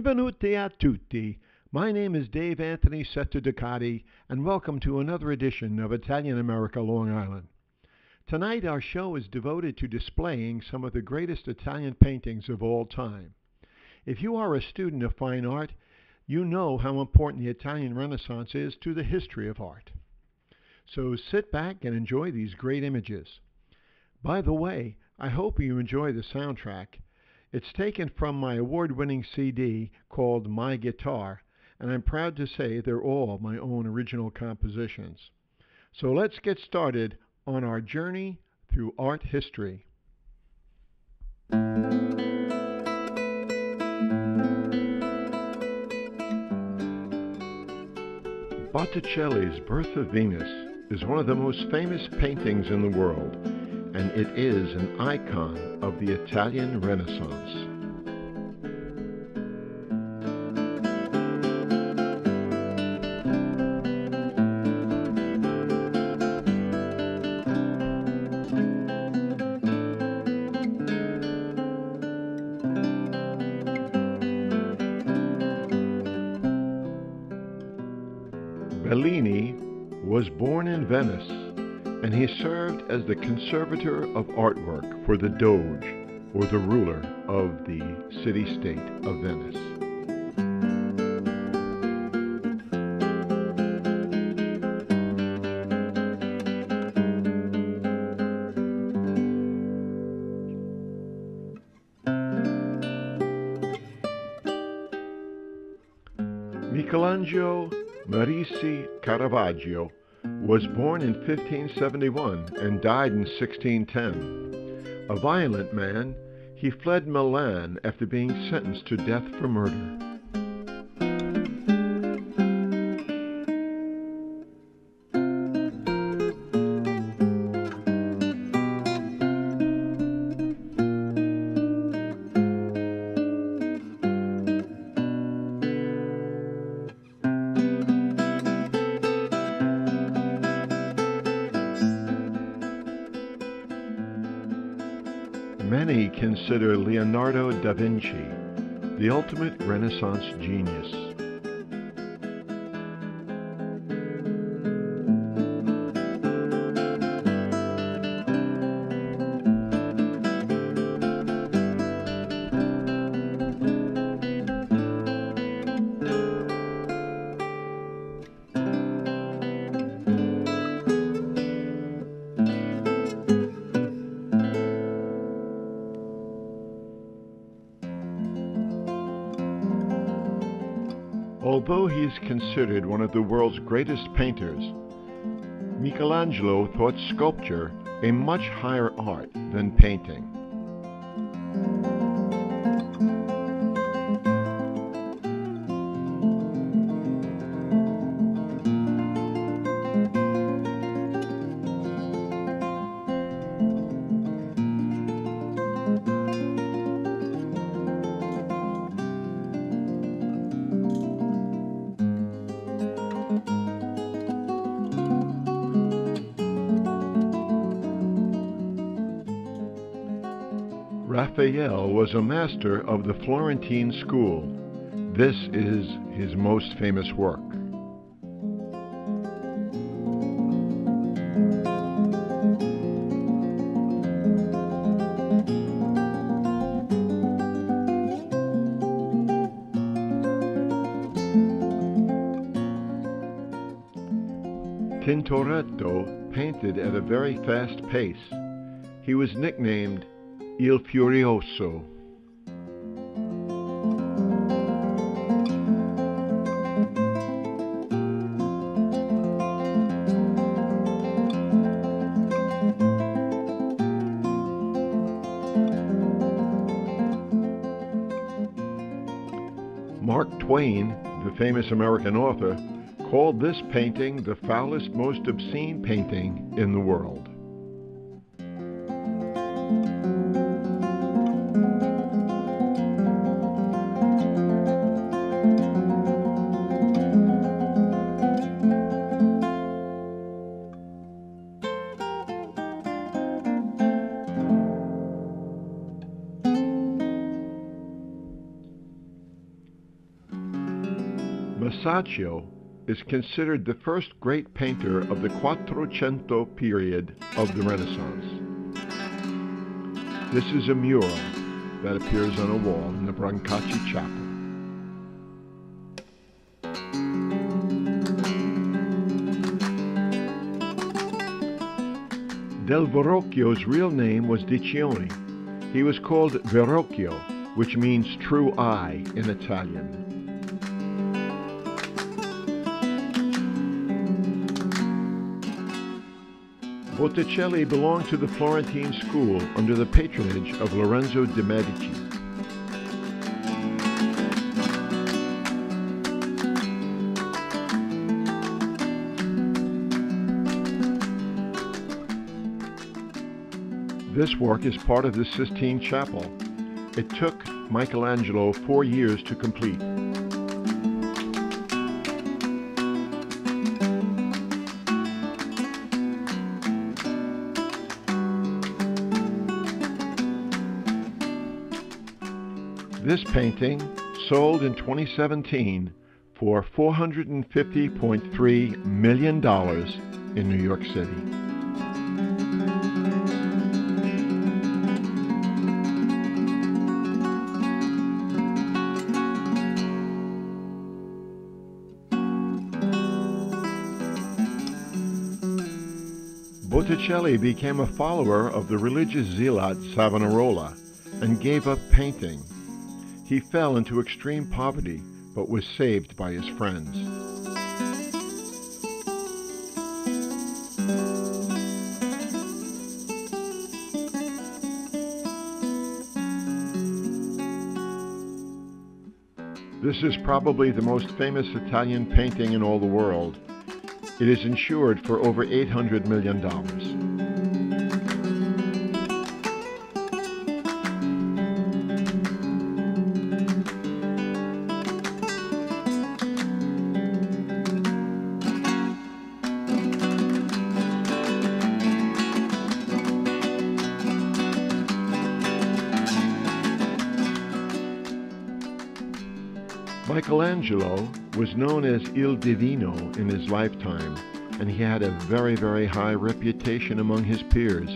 Benvenuti a tutti. My name is Dave Anthony Setta Ducati, and welcome to another edition of Italian America Long Island. Tonight, our show is devoted to displaying some of the greatest Italian paintings of all time. If you are a student of fine art, you know how important the Italian Renaissance is to the history of art. So sit back and enjoy these great images. By the way, I hope you enjoy the soundtrack. It's taken from my award winning CD called My Guitar, and I'm proud to say they're all my own original compositions. So let's get started on our journey through art history. Botticelli's Birth of Venus is one of the most famous paintings in the world, and it is an icon of the Italian Renaissance. Conservator of artwork for the Doge, or the ruler of the city-state of Venice. Michelangelo Merisi Caravaggio was born in 1571 and died in 1610. A violent man, he fled Milan after being sentenced to death for murder. Da Vinci the ultimate Renaissance genius. Although he is considered one of the world's greatest painters, Michelangelo thought sculpture a much higher art than painting. Raphael was a master of the Florentine school. This is his most famous work. Tintoretto painted at a very fast pace. He was nicknamed Il Furioso. Mark Twain, the famous American author, called this painting the foulest, most obscene painting in the world. Masaccio is considered the first great painter of the Quattrocento period of the Renaissance. This is a mural that appears on a wall in the Brancacci Chapel. Del Verrocchio's real name was di Cioni. He was called Verrocchio, which means true eye in Italian. Botticelli belonged to the Florentine school under the patronage of Lorenzo de' Medici. This work is part of the Sistine Chapel. It took Michelangelo four years to complete. This painting sold in 2017 for $450.3 million in New York City. Botticelli became a follower of the religious zealot Savonarola and gave up painting. He fell into extreme poverty but was saved by his friends. This is probably the most famous Italian painting in all the world. It is insured for over $800 million. Michelangelo was known as Il Divino in his lifetime, and he had a very, very high reputation among his peers.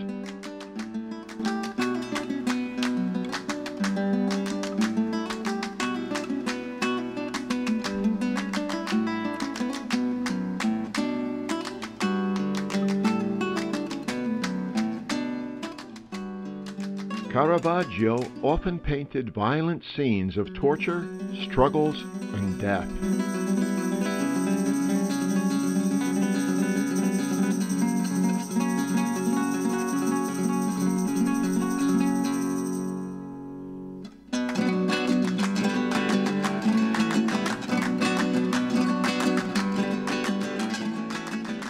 Caravaggio often painted violent scenes of torture, struggles, and death.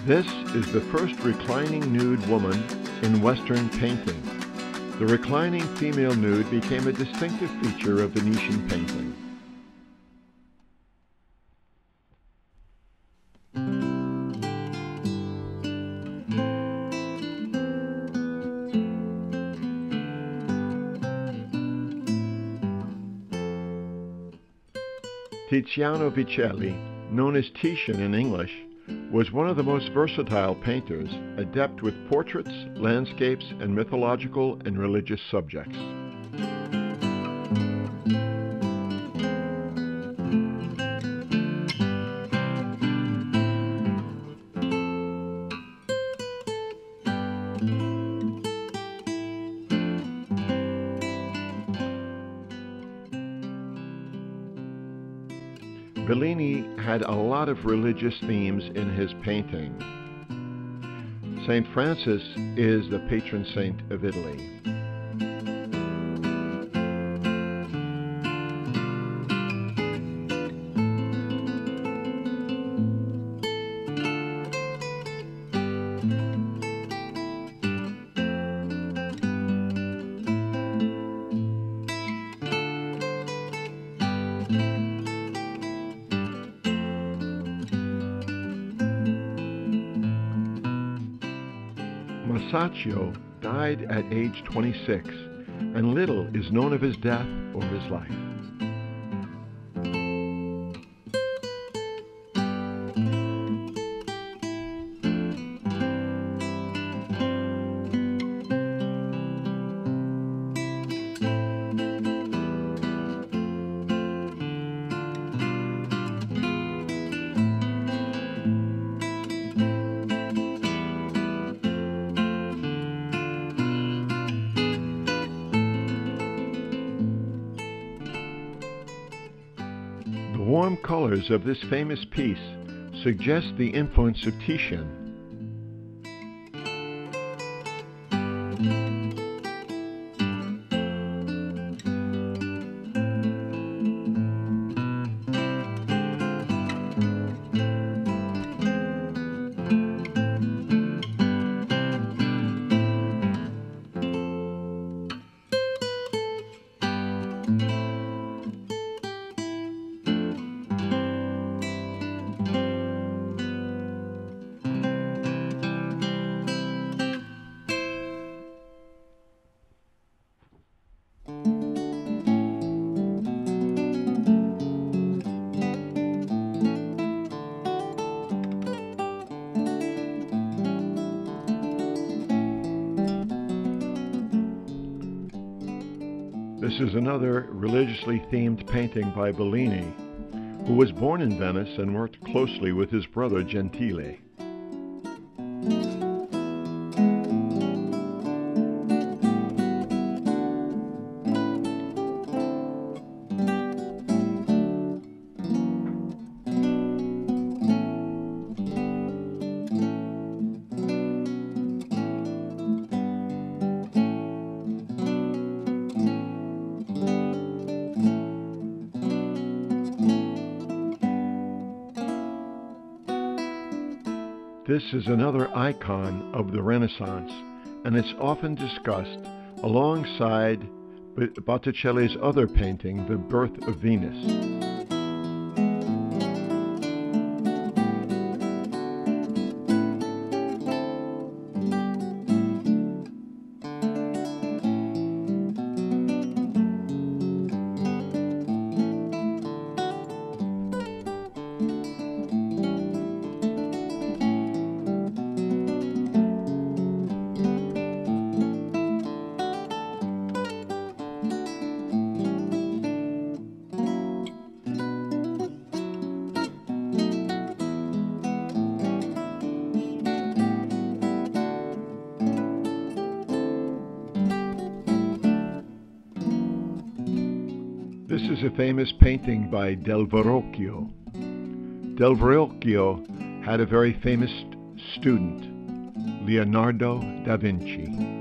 This is the first reclining nude woman in Western painting. The reclining female nude became a distinctive feature of Venetian painting. Tiziano Vecellio, known as Titian in English, was one of the most versatile painters, adept with portraits, landscapes, and mythological and religious subjects. Bellini had a lot of religious themes in his painting. St. Francis is the patron saint of Italy. Died at age 26, and little is known of his death or his life. Colors of this famous piece suggest the influence of Titian. This is another religiously themed painting by Bellini, who was born in Venice and worked closely with his brother Gentile. This is another icon of the Renaissance, and it's often discussed alongside Botticelli's other painting, The Birth of Venus. This is a famous painting by Del Verrocchio. Del Verrocchio had a very famous student, Leonardo da Vinci.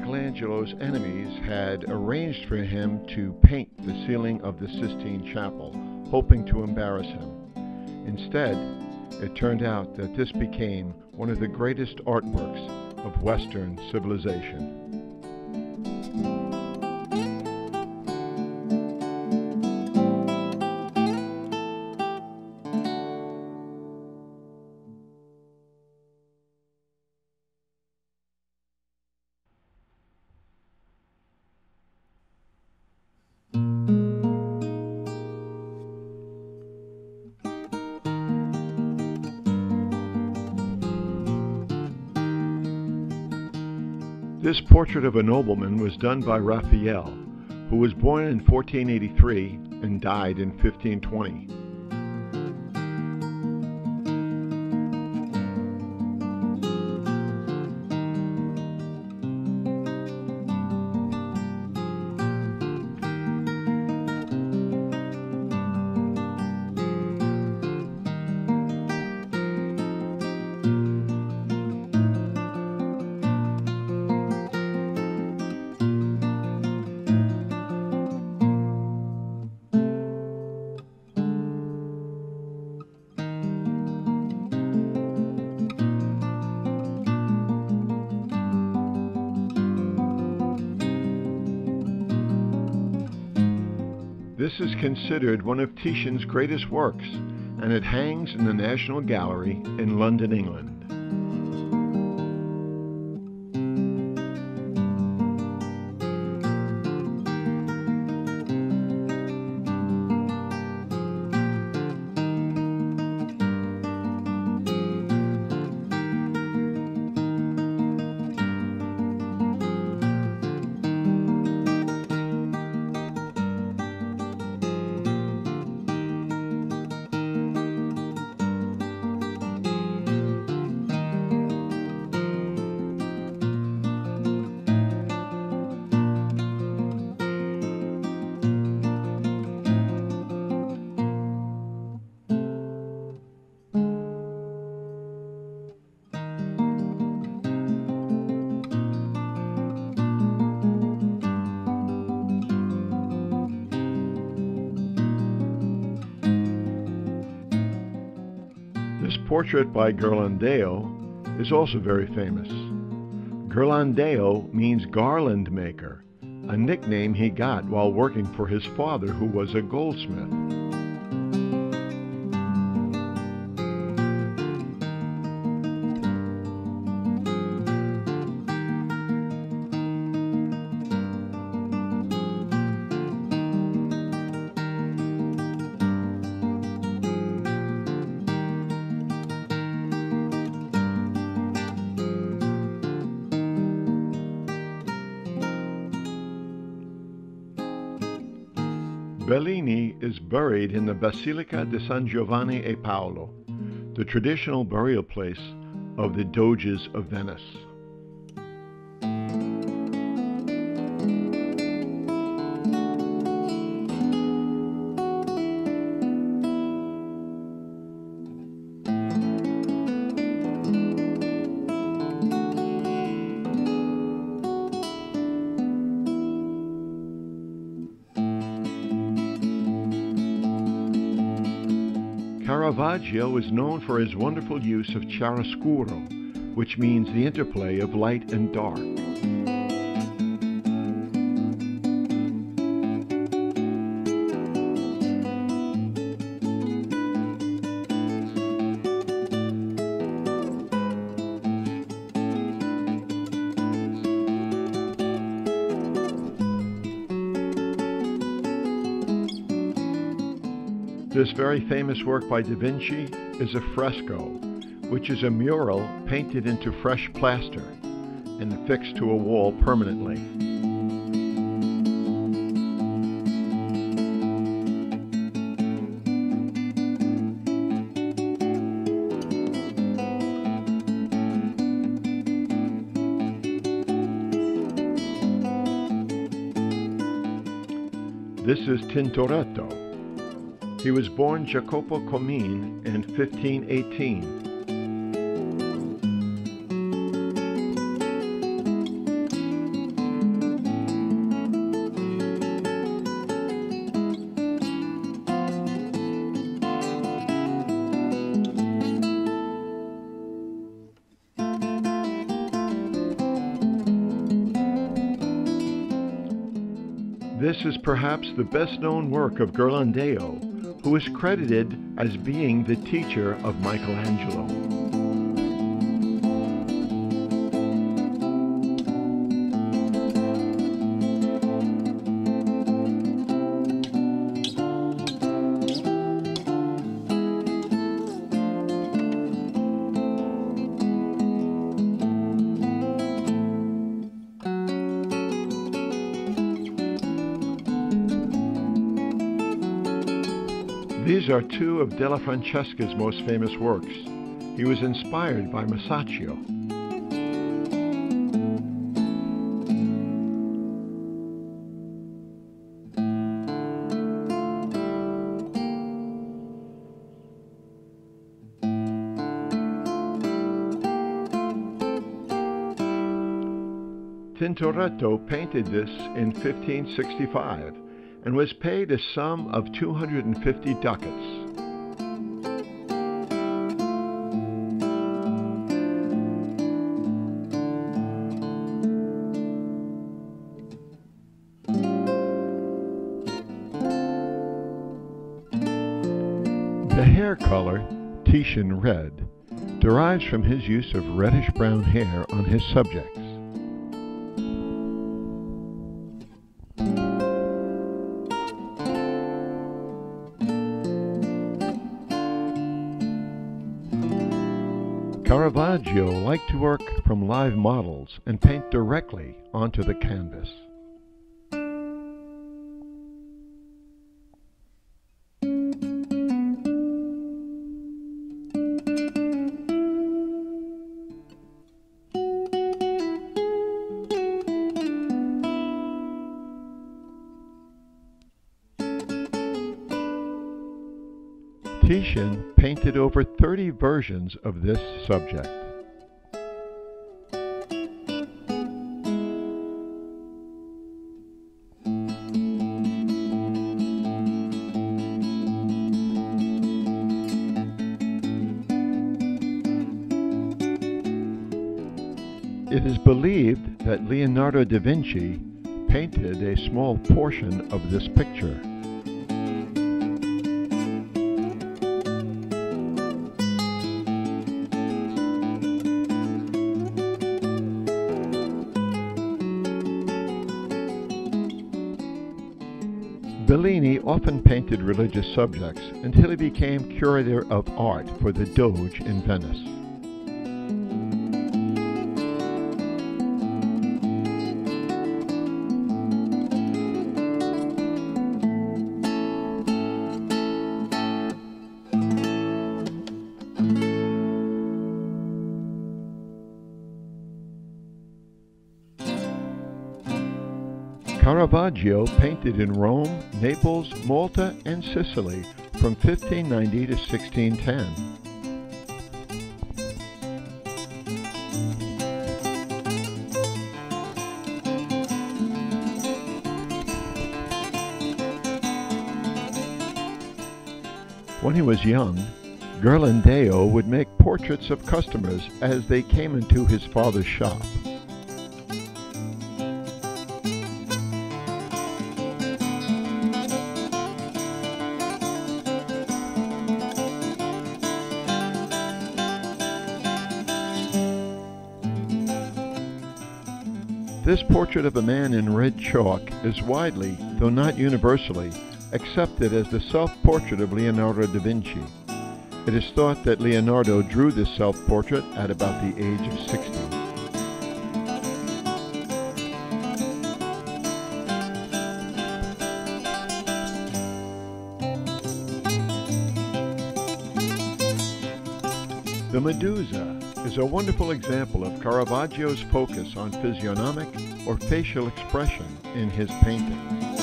Michelangelo's enemies had arranged for him to paint the ceiling of the Sistine Chapel, hoping to embarrass him. Instead, it turned out that this became one of the greatest artworks of Western civilization. Portrait of a nobleman was done by Raphael, who was born in 1483 and died in 1520. This is considered one of Titian's greatest works, and it hangs in the National Gallery in London, England. Portrait by Ghirlandaio is also very famous. Ghirlandaio means garland maker, a nickname he got while working for his father who was a goldsmith. Buried in the Basilica di San Giovanni e Paolo, the traditional burial place of the Doges of Venice. Caravaggio is known for his wonderful use of chiaroscuro, which means the interplay of light and dark. Very famous work by Da Vinci is a fresco, which is a mural painted into fresh plaster and affixed to a wall permanently. This is Tintoretto. He was born Jacopo Comine in 1518. This is perhaps the best known work of Ghirlandaio, who is credited as being the teacher of Michelangelo. These are two of Della Francesca's most famous works. He was inspired by Masaccio. Tintoretto painted this in 1565 and was paid a sum of 250 ducats. The hair color, Titian red, derives from his use of reddish-brown hair on his subjects. To work from live models and paint directly onto the canvas. Titian painted over 30 versions of this subject. Believed that Leonardo da Vinci painted a small portion of this picture. Bellini often painted religious subjects until he became curator of art for the Doge in Venice. Caravaggio painted in Rome, Naples, Malta, and Sicily from 1590 to 1610. When he was young, Ghirlandaio would make portraits of customers as they came into his father's shop. This portrait of a man in red chalk is widely, though not universally, accepted as the self-portrait of Leonardo da Vinci. It is thought that Leonardo drew this self-portrait at about the age of 60. The Medusa is a wonderful example of Caravaggio's focus on physiognomic or facial expression in his paintings.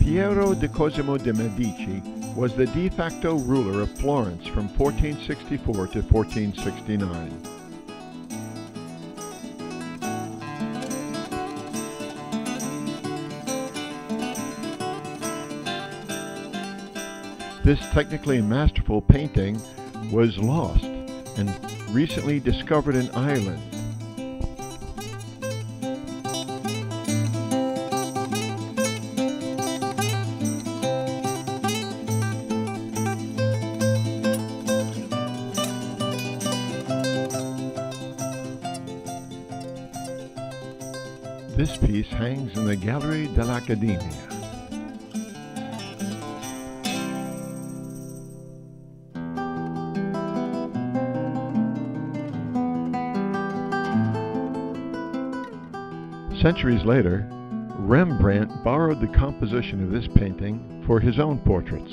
Piero di Cosimo de' Medici was the de facto ruler of Florence from 1464 to 1469. This technically masterful painting was lost and recently discovered in Ireland. This piece hangs in the Gallery dell'Accademia. Centuries later, Rembrandt borrowed the composition of this painting for his own portraits.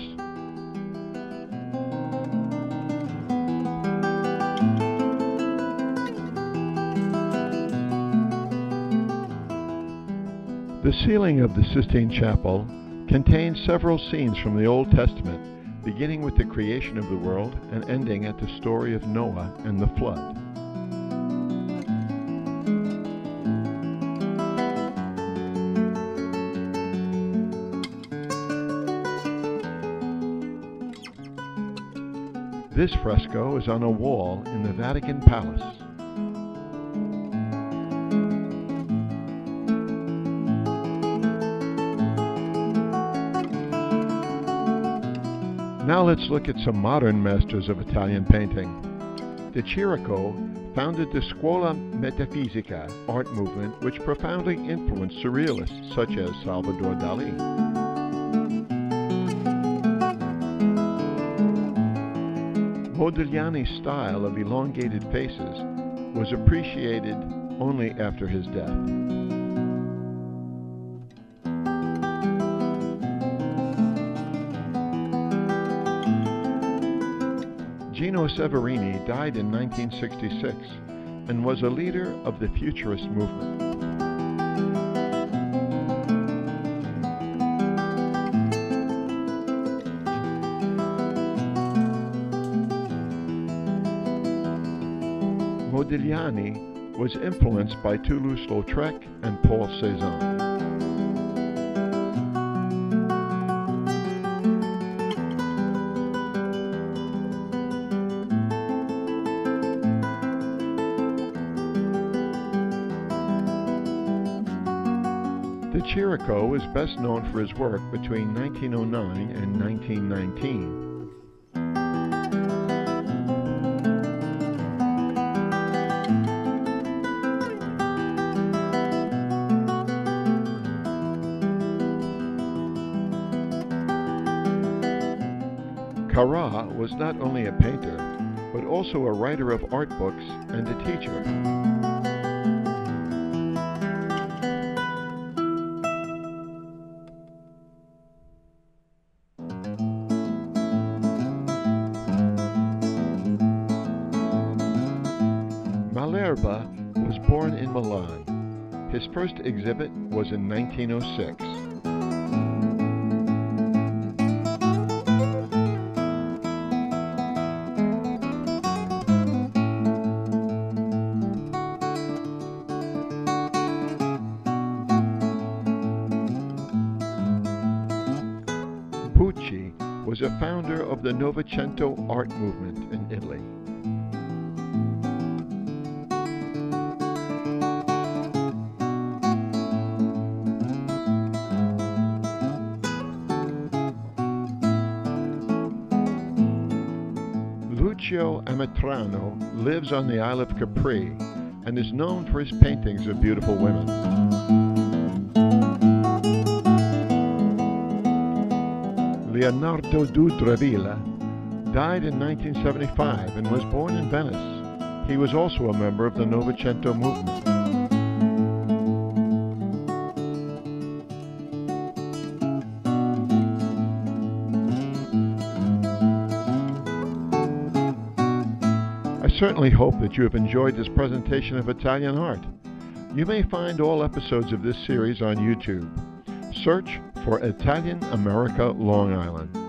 The ceiling of the Sistine Chapel contains several scenes from the Old Testament, beginning with the creation of the world and ending at the story of Noah and the flood. This fresco is on a wall in the Vatican Palace. Now let's look at some modern masters of Italian painting. De Chirico founded the Scuola Metafisica art movement which profoundly influenced surrealists such as Salvador Dali. Modigliani's style of elongated faces was appreciated only after his death. Gino Severini died in 1966 and was a leader of the Futurist movement. Luciani was influenced by Toulouse-Lautrec and Paul Cézanne. De Chirico is best known for his work between 1909 and 1919 Carrà was not only a painter, but also a writer of art books and a teacher. Malerba was born in Milan. His first exhibit was in 1906. Art movement in Italy. Lucio Amatrano lives on the Isle of Capri and is known for his paintings of beautiful women. Leonardo Dudreville died in 1975 and was born in Venice. He was also a member of the Novecento movement. I certainly hope that you have enjoyed this presentation of Italian art. You may find all episodes of this series on YouTube. Search for Italian America Long Island.